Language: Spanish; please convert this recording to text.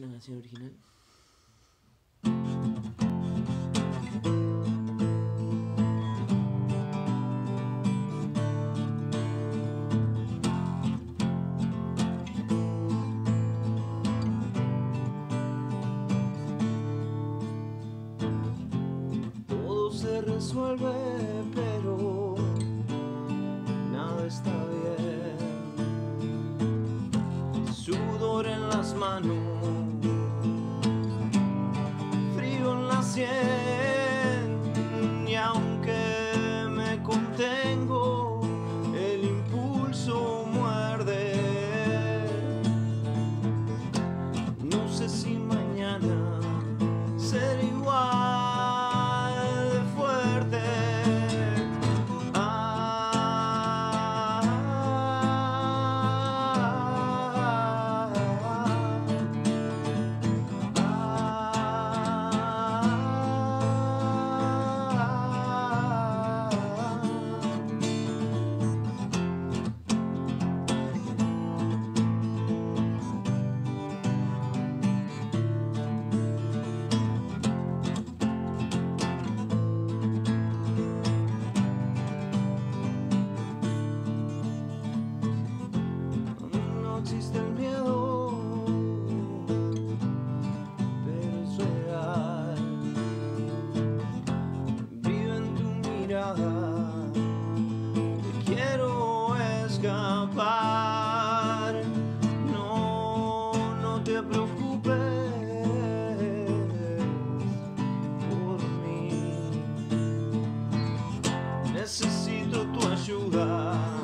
original. Todo se resuelve, pero nada está bien. Sudor en las manos, quiero escapar. No, no te preocupes por mí. Necesito tu ayuda.